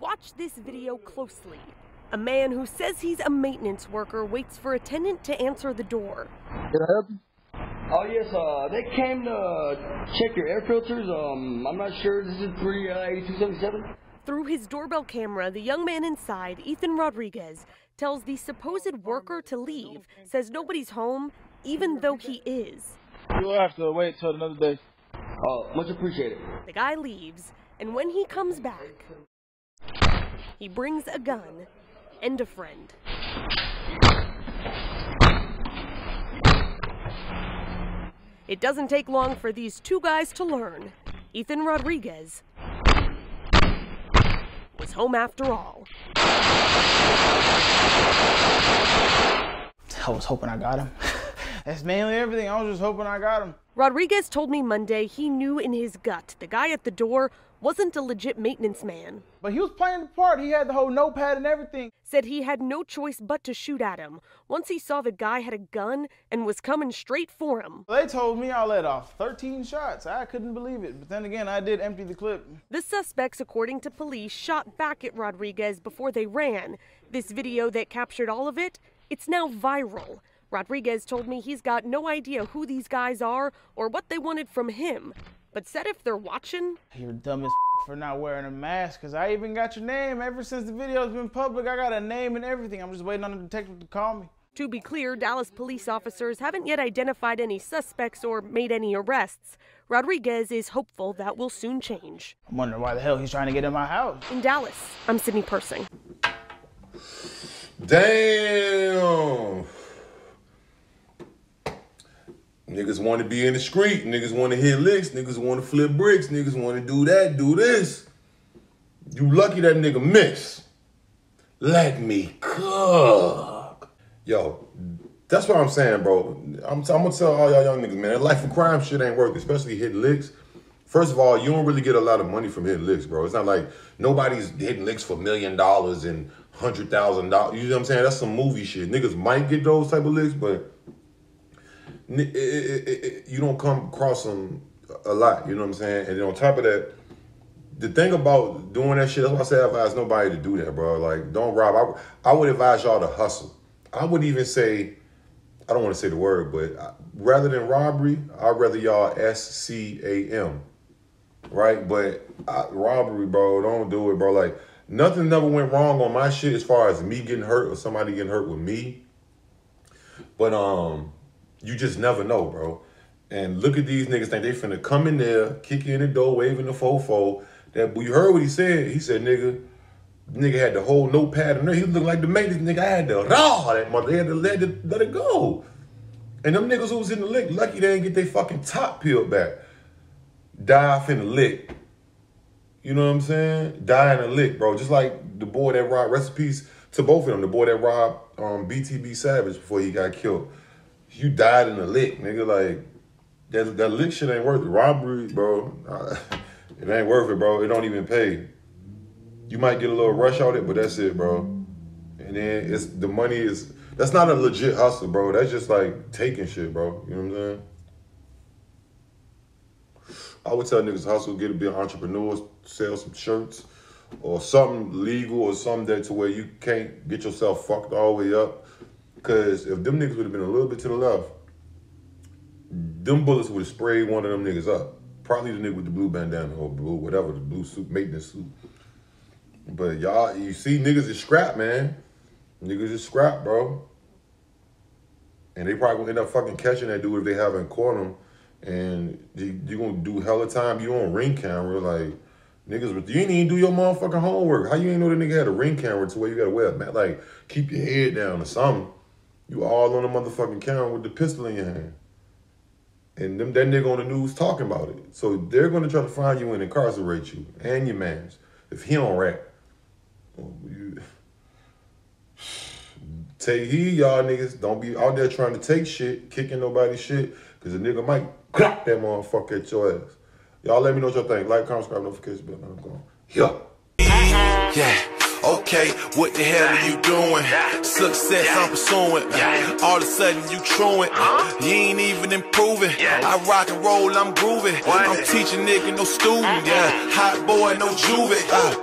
Watch this video closely. A man who says he's a maintenance worker waits for a tenant to answer the door. Can I help you? Oh yes, uh, they came to check your air filters. Um, I'm not sure. This is three uh, eighty two seventy seven. Through his doorbell camera, the young man inside, Ethan Rodriguez, tells the supposed worker to leave, says nobody's home, even though he is. You'll have to wait till another day. Oh, much appreciated. The guy leaves, and when he comes back, he brings a gun and a friend. It doesn't take long for these two guys to learn. Ethan Rodriguez was home after all. I was hoping I got him. That's mainly everything. I was just hoping I got him. Rodriguez told me Monday he knew in his gut the guy at the door wasn't a legit maintenance man. But he was playing the part. He had the whole notepad and everything. Said he had no choice but to shoot at him once he saw the guy had a gun and was coming straight for him. They told me I let off 13 shots. I couldn't believe it. But then again, I did empty the clip. The suspects, according to police, shot back at Rodriguez before they ran. This video that captured all of it, it's now viral. Rodriguez told me he's got no idea who these guys are or what they wanted from him, but said if they're watching, You're dumb as for not wearing a mask, because I even got your name. Ever since the video's been public, I got a name and everything. I'm just waiting on the detective to call me. To be clear, Dallas police officers haven't yet identified any suspects or made any arrests. Rodriguez is hopeful that will soon change. I'm wondering why the hell he's trying to get in my house. In Dallas, I'm Sydney Persing. Damn. Niggas want to be in the street. Niggas want to hit licks. Niggas want to flip bricks. Niggas want to do that, do this. You lucky that nigga miss. Let me cook. Yo, that's what I'm saying, bro. I'm, I'm gonna tell all y'all young niggas, man, that life of crime shit ain't worth it, especially hitting licks. First of all, you don't really get a lot of money from hitting licks, bro. It's not like nobody's hitting licks for million dollars and hundred thousand dollars. You know what I'm saying? That's some movie shit. Niggas might get those type of licks, but it, it, you don't come across them a lot. You know what I'm saying? And then on top of that, the thing about doing that shit, that's why I say I advise nobody to do that, bro. Like, don't rob. I, I would advise y'all to hustle. I would even say, I don't want to say the word, but rather than robbery, I'd rather y'all S C A M, right? But I, robbery, bro, don't do it, bro. Like, nothing never went wrong on my shit as far as me getting hurt or somebody getting hurt with me. But um, you just never know, bro. And look at these niggas think they finna come in there, kick you in the door, waving the fofo. That you heard what he said. He said, nigga, nigga had the whole notepad in there. He looked like the maintenance nigga. I had to raw that mother. They had to let it, let it go. And them niggas who was in the lick, lucky they didn't get their fucking top peeled back. Die the lick. You know what I'm saying? Die in a lick, bro. Just like the boy that robbed recipes to both of them. The boy that robbed um, BTB Savage before he got killed. You died in a lick, nigga. Like that that lick shit ain't worth it. Robbery, bro. It ain't worth it, bro. It don't even pay. You might get a little rush out it, but that's it, bro. And then it's the money is that's not a legit hustle, bro. That's just like taking shit, bro. You know what I'm saying? I would tell niggas hustle, get to be an entrepreneur, sell some shirts, or something legal or something that to where you can't get yourself fucked all the way up. Cause if them niggas would have been a little bit to the left, them bullets would have sprayed one of them niggas up. Probably the nigga with the blue bandana or blue, whatever, the blue suit, maintenance suit. But y'all, you see niggas is scrap, man. Niggas is scrap, bro. And they probably gonna end up fucking catching that dude if they haven't caught him. And you, you gonna do hella time. You on ring camera, like niggas. But you ain't even do your motherfucking homework. How you ain't know the nigga had a ring camera to where you gotta wear a mat, like keep your head down or something. You all on the motherfucking camera with the pistol in your hand. And them that nigga on the news talking about it. So they're gonna try to find you and incarcerate you and your mans if he don't rap. Take heed, y'all niggas. Don't be out there trying to take shit, kicking nobody's shit, because a nigga might clap that motherfucker at your ass. Y'all let me know what y'all think. Like, comment, subscribe, notification bell. I'm going. Yeah. Yeah. Okay, what the hell are you doing? Success I'm pursuing. All of a sudden you truant. You ain't even improving. I rock and roll, I'm grooving. I'm teaching nigga, no student. Yeah, hot boy, no juvie. Uh,